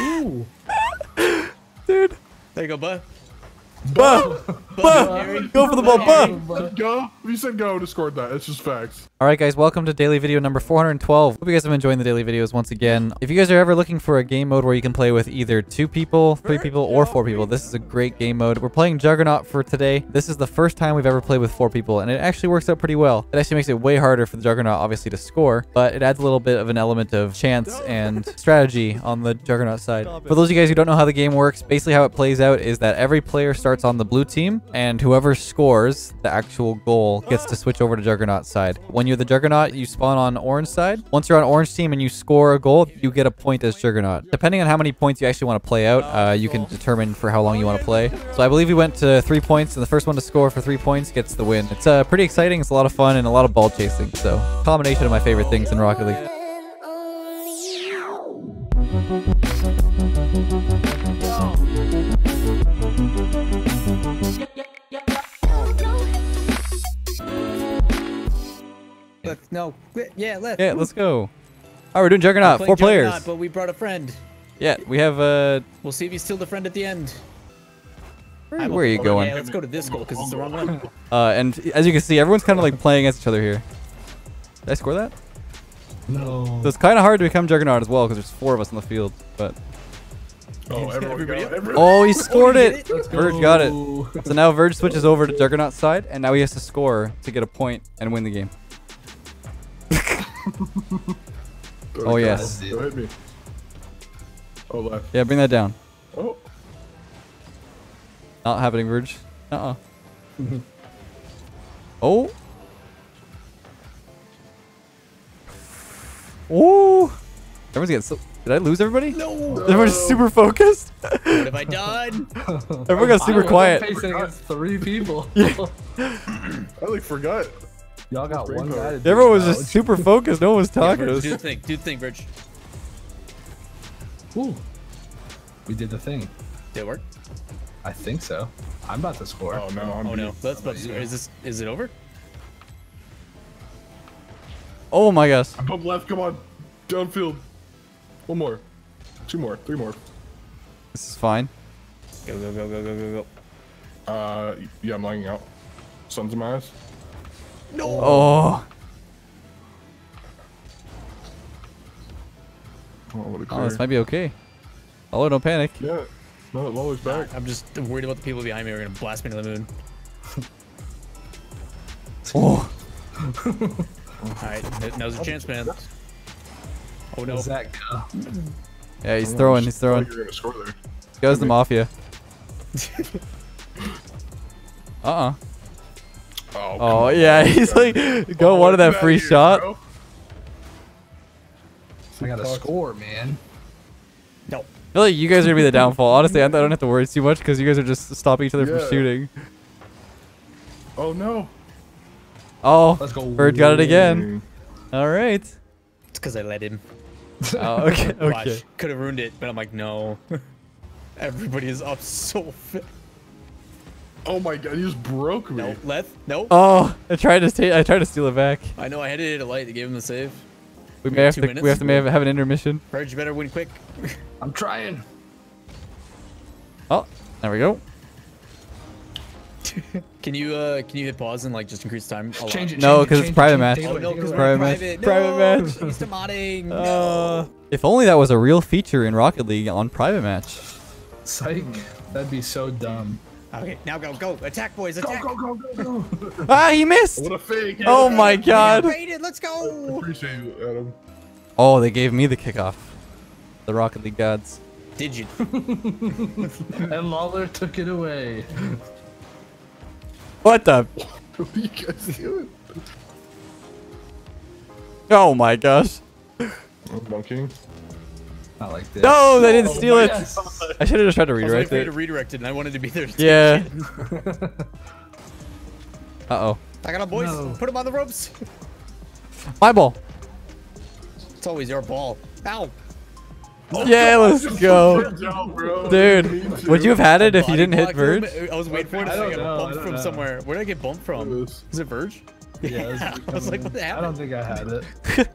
Ooh. Dude. There you go, bud. Buh. Buh. Go for the ball, buh. Go. If you said go, I would have scored that. It's just facts. All right, guys, welcome to daily video number 412. Hope you guys have been enjoying the daily videos once again. If you guys are ever looking for a game mode where you can play with either two people, three people, or four people, this is a great game mode. We're playing Juggernaut for today. This is the first time we've ever played with four people, and it actually works out pretty well. It actually makes it way harder for the Juggernaut, obviously, to score, but it adds a little bit of an element of chance and strategy on the Juggernaut side. For those of you guys who don't know how the game works, basically how it plays out is that every player starts on the blue team, and whoever scores the actual goal gets to switch over to Juggernaut side. When you're the Juggernaut, you spawn on orange side. Once you're on orange team and you score a goal, you get a point as Juggernaut. Depending on how many points you actually want to play out, uh, you can determine for how long you want to play. So I believe we went to three points, and the first one to score for three points gets the win. It's uh, pretty exciting. It's a lot of fun and a lot of ball chasing. So combination of my favorite things in Rocket League. Left. No. Quit. Yeah, left. Yeah, let's go. All right, we're doing Juggernaut. Playing Four players. Juggernaut, But we brought a friend. Yeah, we have uh, We'll see if he's still the friend at the end. where, where are you Yeah, going? let's go to this goal because it's the wrong one. Uh, and as you can see, everyone's kind of like playing against each other here. Did I score that? No. So it's kind of hard to become Juggernaut as well because there's four of us on the field. But Oh, everyone Everybody go. up? Oh, he scored did it. it? Let's Virge got it. So now Virge switches over to Juggernaut's side, and now he has to score to get a point and win the game. Oh, yes. Go hit me. Oh, left. Yeah, bring that down. Oh. Not happening, Virge. Uh-uh. Mm-hmm. oh. Oh. Everyone's getting so... Did I lose everybody? no. Everyone's super focused. What have I done? Everyone got super quiet. Facing against three people. I like forgot. Y'all got one guy. To do Everyone was just super focused. No one was talking to Virge, us. do the thing. Do the thing, Bridge. Ooh. We did the thing. Did it work? I think so. I'm about to score. Oh no. I'm Oh no. Let's. let's is this? Is it over? Oh my gosh. Pump left. Come on. Downfield. One more. Two more. Three more. This is fine. Go go go go go go go. Uh, yeah, I'm lagging out. Sun's in my eyes. Oh. Oh, Oh, this might be okay. Oh, don't panic. Yeah. No, Lawler's back. I'm just worried about the people behind me. Are gonna blast me to the moon. Oh. All right. Now's your chance, man. Oh no. Does that go? Yeah, he's oh, throwing. He's throwing. thought you were gonna score there. Goes the mafia. Uh-uh. Oh, oh, come Oh, on. yeah. He's like, go one of that free here, shot. bro. I got a score, man. No. I feel like you guys are gonna be the downfall. Honestly, I don't have to worry too much because you guys are just stopping each other Yeah. from shooting. Oh no. Oh, Let's go. Bird got it again. All right. It's because I let him. Oh, okay. Okay. Could have ruined it, but I'm like, no. Everybody is up so fast. Oh my god, you just broke me. No, left. No. Oh, I tried to stay. I tried to steal it back. I know I had it at a light to give him the save. We We may have to. minutes. We have to may have, have an intermission. Virge, you better win quick. I'm trying. Oh, there we go. Can you uh can you hit pause and like just increase time? a lot? Change it. No, because it's private match. Oh no, because Private private. match. Private no, match. He's demodding. Uh, no. if only that was a real feature in Rocket League on private match. Psych. That'd be so dumb. Okay, now go, go. Attack, boys. Attack. Go, go, go, go. Ah, he missed. what a fake. Oh my god. Rated, let's go. Appreciate you, Adam. Oh, they gave me the kickoff. The Rocket League gods. Did you? And Lawler took it away. What the? What are you guys doing? Oh my gosh. I'm bunking. Not like this. No, they didn't steal it. Yes. I should have just tried to I was redirect for you it. to redirect it, and I wanted to be there. to Yeah. Uh oh. I got a boys. No. Put him on the ropes. My ball. It's always your ball. Ow. Yeah, let's go. Good job, bro. Dude, would you have had it if you didn't hit block Virge? I was waiting for it. I I don't got know, bumped don't from know. somewhere. Where did I get bumped from? This. Is it Virge? Yeah, it's I was like, what becoming- happened? I don't think I had it.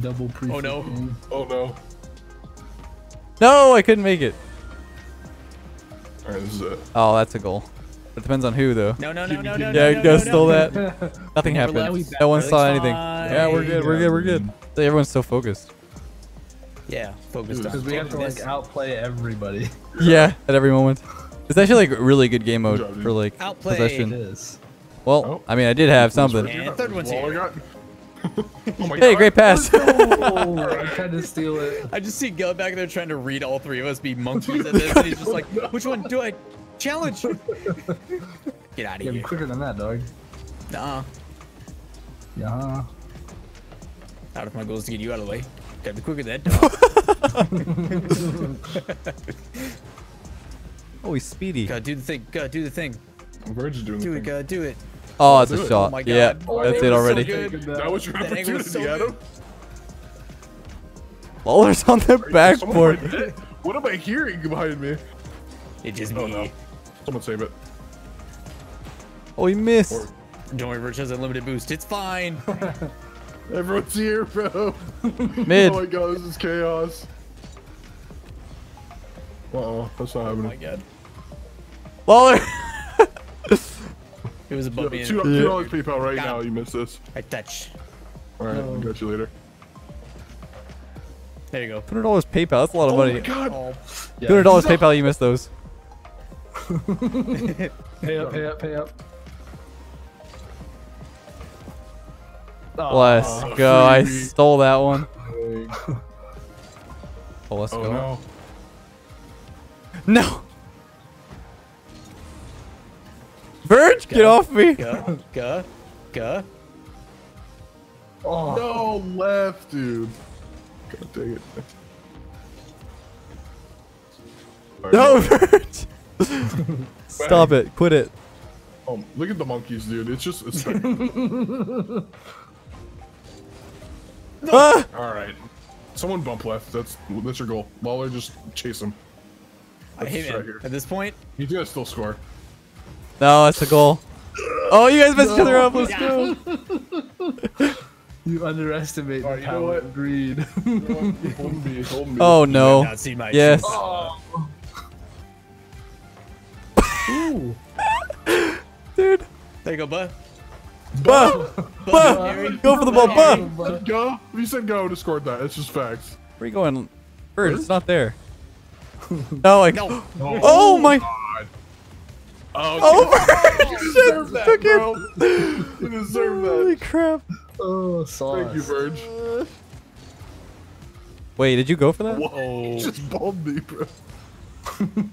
Double pre. Oh, no. Oh no. No, I couldn't make it. All right, this is it. Oh, that's a goal. It depends on who, though. No, no, no, no, no. Yeah, no, no, stole no. that. Nothing happened. No one saw Everything's anything. Yeah, we're good. We're good. We're good. Everyone's so focused. Yeah, focused Because we have to like outplay everybody. Yeah, at every moment. It's actually like really good game mode job, for like Outplay. Possession. is. Well, Oh. I mean, I did have something. And third one's Waller here. Got. oh my Hey, God. great pass. Oh, I tried to steal it. I just see Go back there trying to read all three of us be monkeys at this, and he's just like, which one do I challenge? Get out of Yeah, here. quicker than that, dog. Nah. Yeah. Out of my goal is to get you out of the way. Gotta be quicker than that dog. Oh, he's speedy. Gotta do the thing. Gotta do the thing. Virge is doing Do the it. thing. Gotta do it. Oh, it's a shot. Oh my yeah, Oh, that's it was so already. good. That was your That was opportunity, so Adam. Lawler's on the backboard. What am I hearing behind me? It just Oh me. no. Someone save it. Oh, he missed. Or- Don't worry, Virge has a limited boost. It's fine. Everyone's here, bro. Mid. Oh my god, this is chaos. Uh oh, that's not oh happening. my god. Lawler. It was above me. Two and two dollars PayPal right Got now. him. You missed this. I touch. All right, I'll got you later. There you go. Hundred dollars PayPal. That's a lot of Oh money. my god. Oh, Yeah. Two hundred dollars PayPal. You missed those. Pay up, pay up, pay up. Let's Oh, go. I stole that one. Oh, let's Oh go. no. No. Virge, get off me. go, go, go. Oh, No, left, dude. God dang it. No, Virge. Stop it. Quit it. Oh, look at the monkeys, dude. It's just it's Ah! all right. Someone bump left. That's that's your goal. Lawler, just chase him. I hate That's right here. At this point, you do still score. No, that's a goal. Oh, you guys messed each other up. Let's go. you underestimate Alright, the you know power what? of greed. hold me, hold me. Oh no. not seen my Yes. Dude. There you go, bud. Bah. Bah. Harry. Go for the ball. Bah. Go. If you said go, I would have scored that. It's just facts. Where are you going? Virge, it's not there. No, like. No. Oh my. Oh, Oh, you Virge. deserve that, Took bro. it. You deserve Holy that. crap. oh, sauce. Thank you, Virge. Wait, did you go for that? Whoa. You just balled me, bro.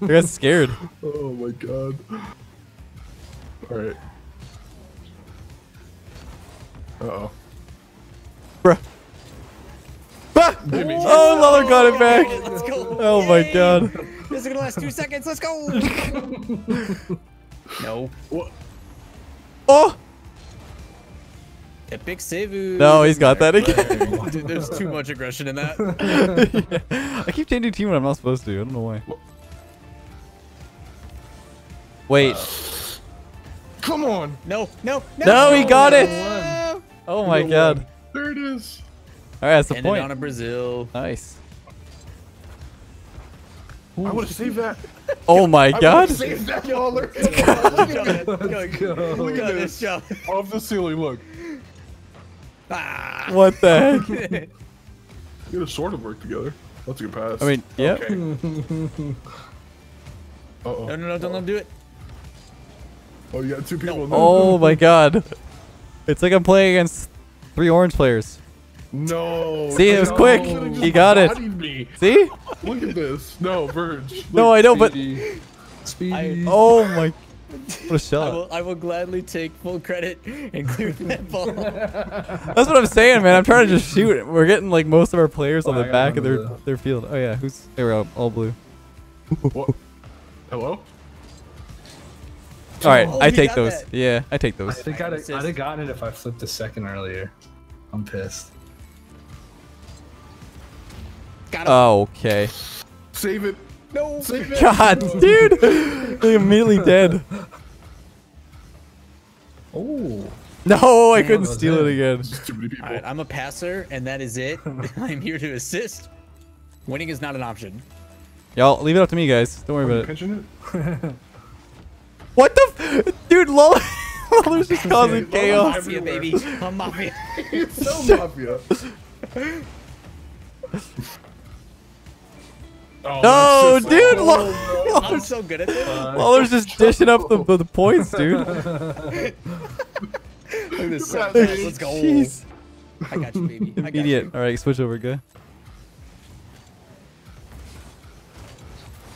I got scared. Oh my god. Alright. Uh oh. Bruh. Bah! Gimme. Oh, Lawler got it back. Let's go. Oh my god. This is gonna last two seconds. Let's go. No. What? Oh! Epic Sevu. No, he's got that again. Dude, there's too much aggression in that. I keep changing team when I'm not supposed to. I don't know why. Wait. Uh, come on. No, no, no. No, he got it. Oh no. Oh my You god. what? There it is. Alright, that's the Ended on a Brazil. Nice. I would have saved that. Oh my I god. would've saved that, y'all. Look at go. Look at this. this show. Off the ceiling, look. Ah. What the heck? You gotta sort of work together. That's a good pass. I mean, yeah. Okay. Uh oh. No, no, no, don't let him do it. Oh, you got two people. Oh my god. It's like I'm playing against three orange players. No. See, it was No. quick. Could've He got it. Me. See? Look at this. No, Virge. No, I know, but Speedy. Speedy. I- oh my, what a I shot! will, I will gladly take full credit and clear that ball. That's what I'm saying, man. I'm trying to just shoot. It. We're getting like most of our players oh, on Oh, the I back of their the- their field. Oh yeah, who's? They were all, all blue. What? Hello? All right, Oh, I take those. that. Yeah, I take I those. think I'd, I'd have gotten it if I flipped a second earlier. I'm pissed. Got him. Oh, okay. Save it. no. Save it. God, dude, they immediately dead. Oh. No, I couldn't steal it it. again. Just too many people. All right, I'm a passer, and that is it. I'm here to assist. Winning is not an option. Y'all leave it up to me, guys. Don't worry Are about it. it? What the? F Dude, Lawler. Lawler's just causing Okay, chaos. Mafia, baby. I'm mafia. It's so mafia. Oh, No, dude, oh, Law- I'm so good at this. Lawler's just dishing up the, the, the points, dude. Look at this. Let's go. Jeez. I got you, baby. I Immediate. you. All right, switch over, guy.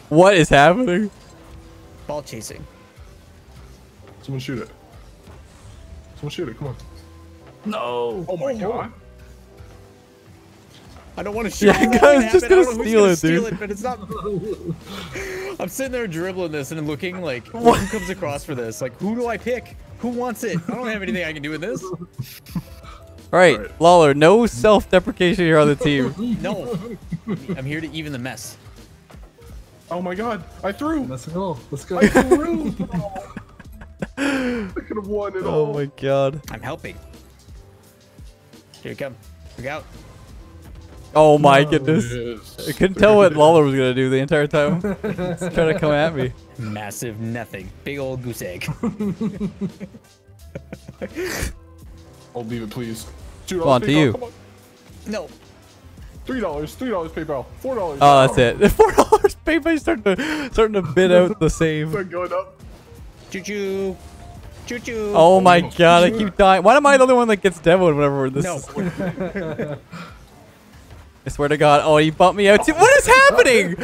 What is happening? Ball chasing. Someone shoot it. Someone shoot it. Come on. No. Oh my oh, oh. god. I don't want to shoot. Yeah, it. guys, It just happened. Gonna don't know who's steal gonna it, steal dude. It, but it's not. I'm sitting there dribbling this and looking like, who comes across for this? Like, who do I pick? Who wants it? I don't have anything I can do with this. All right, Alright. Lawler, no self-deprecation here on the team. No, I'm here to even the mess. Oh my god. I threw. Let's go. Let's go. I threw. I could have won it oh all. Oh my god. I'm helping. Here you come. Look out. Oh my goodness. Yes. I couldn't tell what Lawler was gonna do the entire time. He's trying to come at me. Massive nothing. Big old goose egg. I'll leave it, please. Two Come on, dollars to you. On. No. Three dollars. Three dollars PayPal. Four dollars. Oh, that's it. Four dollars PayPal starting to starting to bid out the save. Start going up. Choo choo. Choo choo. Oh my oh, god, I keep dying. Why am I the only one that gets demoed whenever this? No. Is- I swear to God. Oh, he bumped me out too. What is happening?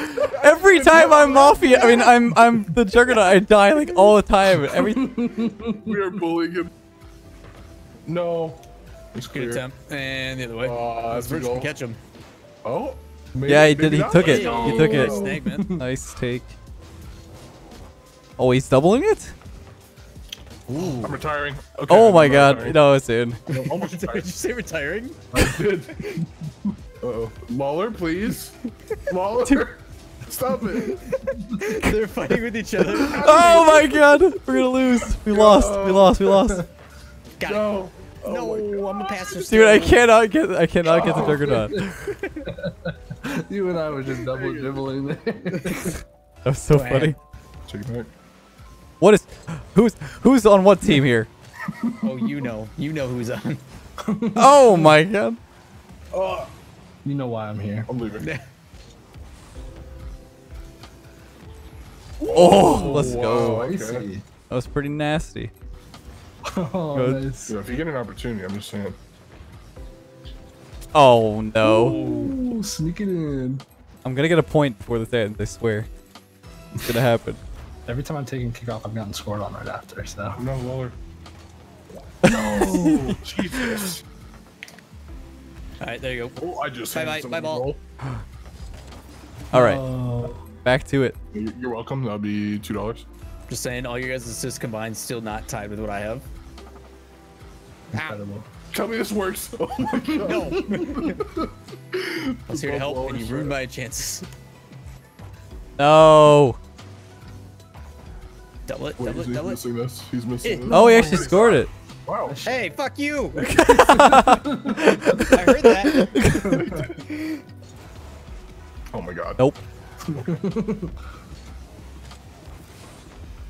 Every time I'm Mafia, I mean, I'm I'm the Juggernaut. I die like all the time. Every We are bullying him. No. It's Good clear. attempt. And the other way. Uh, that's a Virgil goal. can catch him. Oh. maybe- yeah, he did. He not. took it. Hey, He took it. Snag, man. Nice take. Oh, he's doubling it. I'm retiring. Okay, Oh I'm my not God. retiring. No, it's in. I'm almost Did retired. you say retiring? I did. Uh-oh. Lawler, please. Lawler. Stop it. They're fighting with each other. Oh my God. We're gonna lose. We lost. We lost. We lost. Got it. Oh no. Oh No, my God. I'm a passer. Dude, I cannot get. I cannot get the Juggernaut. you and I were just double dribbling there. That was so Go funny. Check it out. What is? Who's who's on what team here? Oh, you know. You know who's on. Oh my God. Oh, You know why I'm here. I'm leaving. Oh, let's wow. go. Okay. That was pretty nasty. Oh, Good. nice. Yeah, if you get an opportunity, I'm just saying. Oh no. Ooh, sneak it in. I'm gonna get a point before this ends. I swear. It's gonna happen. Every time I'm taking kickoff, I've gotten scored on right after. So No, Lawler. No. Jesus. All right, there you go. Oh, I just Bye, bye, bye, ball. roll. All right, Oh, back to it. You- You're welcome. That'll be two dollars. Just saying, all your guys' assists combined still not tied with what I have. incredible. Tell me this works. Oh my god. No. I was here to help, and you ruined my chances. No. Double it, double it, double it. missing this? He's missing eh. this. Oh, he actually scored it. Wow. Hey, fuck you! I heard that. Oh my god. Nope.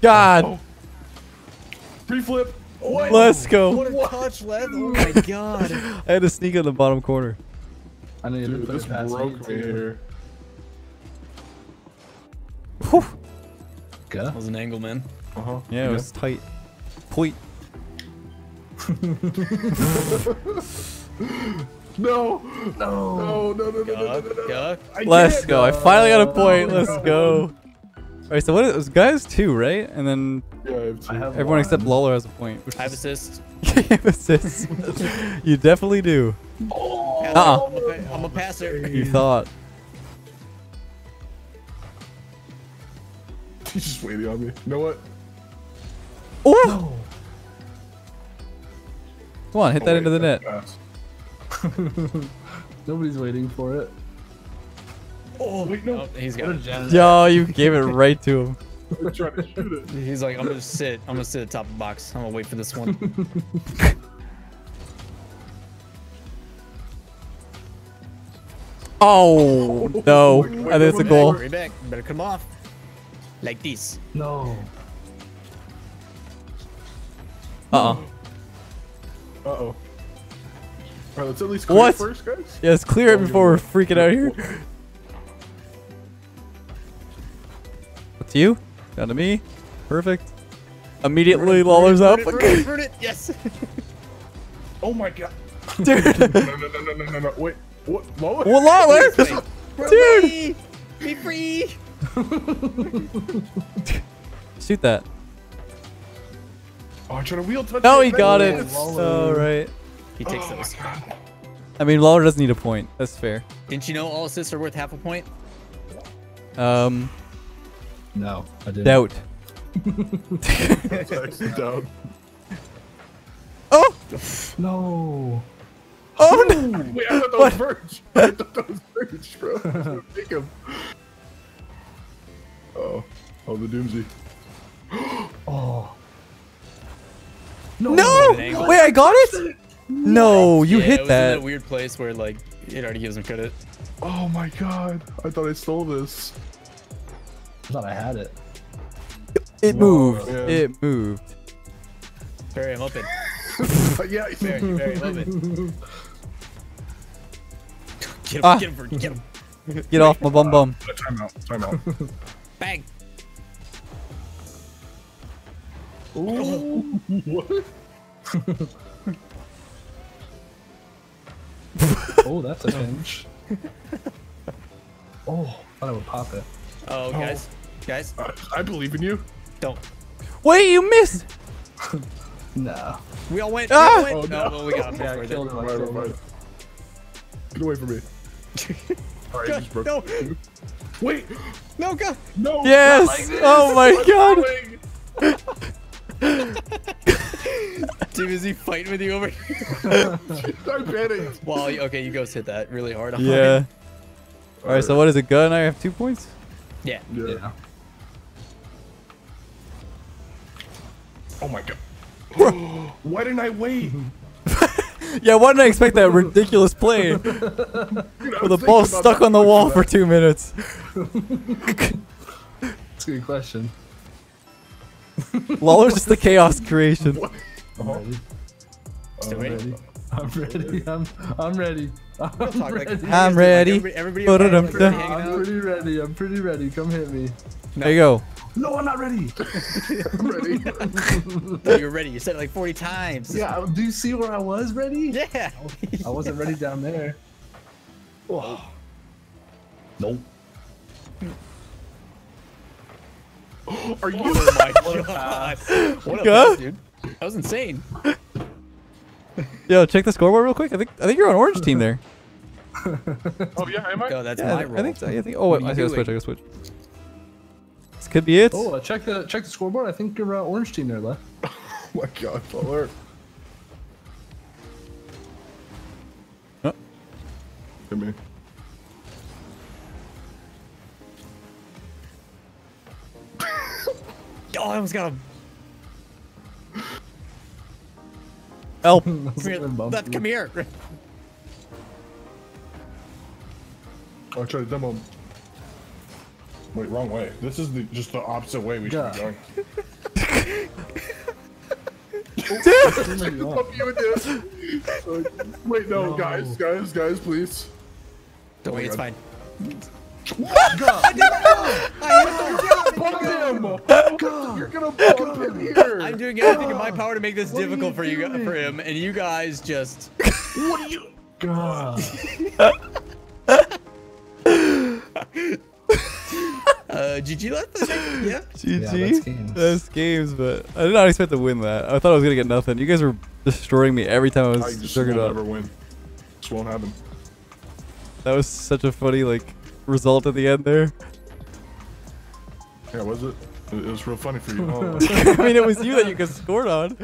God, Oh. Free flip. What? let's go. What a touch left! Oh my god! I had to sneak in the bottom corner. I need to Dude, put this it past broke me too. here. Whew. Go. That was an angle, man. Uh huh. Yeah, it was tight. Point. no. No. No, no, no, no, Yuck, no, no, no. Let's go. I finally got a point. Let's go. Alright, so what is guys two, right? And then yeah, everyone except Lawler has a point. I have assist. you assist. you definitely do. Oh, uh -uh. I'm, a, I'm a passer. You thought. He's just waiting on me. You know what? Oh! No. Come on, hit Oh, that wait, into the net. Nobody's waiting for it. Oh wait, no. Oh, he's got a it. gen- Yo, you gave it right to him. I'm trying to shoot it. He's like, I'm gonna sit. I'm gonna sit at the top of the box. I'm gonna wait for this one. Oh no! I think it's a goal. Right back. Better come off. Like this. No. Uh oh. Uh oh. All right, let's at least clear What? first, guys. Yeah, let's clear it before we're freaking out here. It's you. Down to me. Perfect. Immediately, Lawler's up. Burn it, burn it, burn it. Yes. Oh my god. Dude. No, no, no, no, no, no, no. Wait. What? Lower? Well, Lawler. Dude. Be free. Shoot that. Oh, I'm trying to wheel touch. No, he got it. Yes. All right. He takes Oh those. I mean, Lawler doesn't need a point. That's fair. Didn't you know all assists are worth half a point? Um, No, I didn't. doubt. That's actually down. Oh! No. Oh no! Wait, I thought that was Virge. I thought that was Virge, bro. I was gonna pick him. Oh. Oh, the Doomsy. Oh. No! Angle. Wait, I got it? No, you Yeah, it hit was that. In a weird place where like it already gives him credit. Oh my god. I thought I stole this. I thought I had it. It moved. man. It moved. Barry, I'm open. But yeah, Barry, Barry, I'm open. Get him, Ah. get him, Vert, get him. Get off my bum bum. Time out. Time out. Bang. Ooh. What? Oh, that's a pinch. Oh, thought I would pop it. Oh, guys, guys, I, I believe in you. don't. Wait, you missed. No. We all went. Ah! We all went. Oh, no, no. we got him. Yeah, I killed him. Right, right, right. Get away from me. Alright, Go, just broke. no, Wait. no, go. No. Yes. oh my god. Too busy fighting with you over here. I'm panicked. Well, okay, you guys hit that really hard. on Yeah. it. All right. So what is it? Gun. I have two points. Yeah. Yeah. Yeah. Oh my god. Why didn't I wait? Yeah. Why didn't I expect that ridiculous play Dude, with the ball stuck on the wall for for two minutes? That's a good question. Lawler's just the chaos creation. What? I'm uh-huh. ready. Still I'm ready? ready. I'm ready. I'm, I'm ready. I'm Talk like- ready. I'm ready. Everybody, everybody, Ba-da-dum, everybody da. hanging I'm pretty ready. I'm pretty ready. Come hit me. There you go. No, I'm not ready. I'm ready. No, you're ready. You said it like 40 times. yeah, do you see where I was ready? Yeah. I wasn't ready down there. Oh. Nope. Are you? Oh my god. What a Yeah. pass, dude. That was insane. Yo, check the scoreboard real quick. I think I think you're on orange team there. Oh yeah, am I? Oh, that's Yeah, my role. I think so. I think. Oh, wait, What I you gotta switch. I doing? gotta switch. This could be it. Oh, uh, check the check the scoreboard. I think you're uh, orange team there, Leth. Oh my god, Fuller. Oh. Hit me. Oh, I almost got him. Oh, Help. Come here. Leth, come here. I'll try to demo him. Wait, wrong way. This is the just the opposite way we should be Yeah. going. Dude. Fuck you with this. Wait, no, guys, guys, guys, please. Don't worry, it's oh God. fine. Bump him! You're gonna bump him here! I'm doing everything in my power to make this difficult for you gu- for him, and you guys just. What are you? God. Uh, GG Leth. I think? Yeah. GG. that's games. That's games, but I did not expect to win that. I thought I was gonna get nothing. You guys were destroying me every time I I was just sugared will up. never win. This won't happen. That was such a funny like result at the end there. Yeah, was it? It was real funny for you. Oh, I mean, it was you that you got scored on.